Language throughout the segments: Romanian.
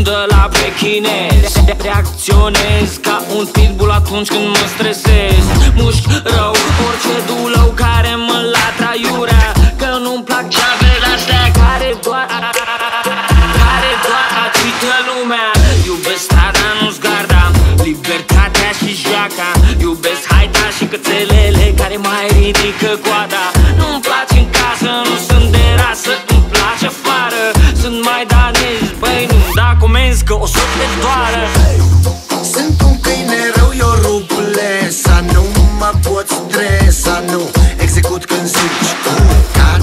maidanez Nu sunt de la pe chinez Reacționez ca un pitbull atunci când mă stresez. Mușc rău orice dulău care mă latra iurea Că nu-mi plac ceavele astea care doar Care doar agită lumea. Iubesc strada, nu-s garda Libertatea și joaca. Iubesc haita și cățelele care mai ridică coada doară Sunt un câine rău, eu rupule Să nu mă pot stresa, nu. Execut când zici cat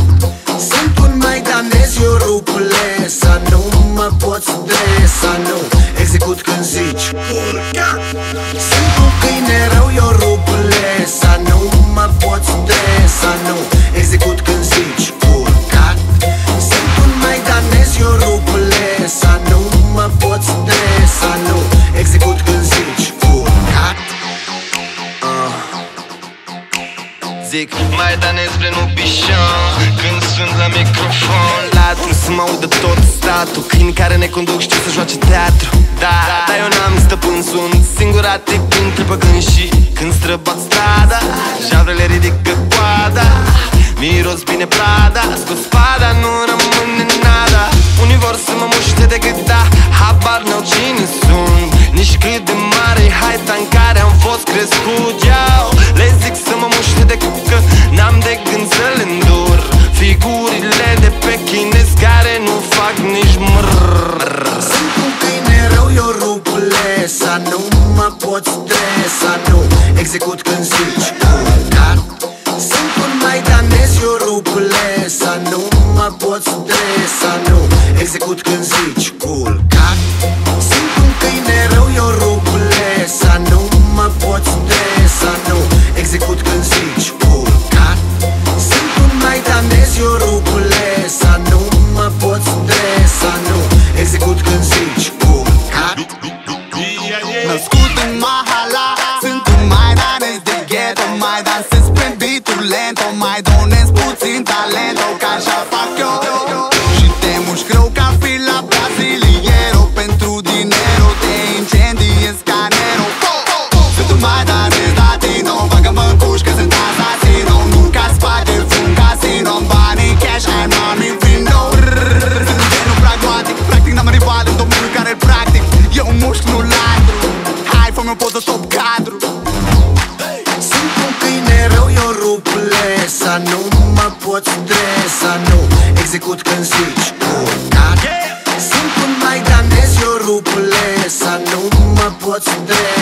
Sunt un maidanez, eu rupule Să nu mă pot stresa, nu. Execut când zici Sunt Zic, mai danez spre nu bișan Când sunt la microfon. Latru să mă audă tot statul Câini care ne conduc știu să joace teatru. Da, dar eu n-am stăpân Sunt singuratic între păgâni și Când străbat strada Javrele ridică coada. Miros bine prada Scot spada, nu rămâne nada. Unii vor să mă muște decât da Habar n-au cine sunt. Nici cât de mare e haita în care fac nici mrrr Sunt un câine rău, eu rupule Să nu mă pot stresa, nu. Execut când zici cat Sunt un maidanez, eu rupule Să nu mă pot stresa, nu. Execut când zici cat poți dresa, nu. Execut când zici tu sunt un maidanez, eu rup lesa Nu mă poți dresa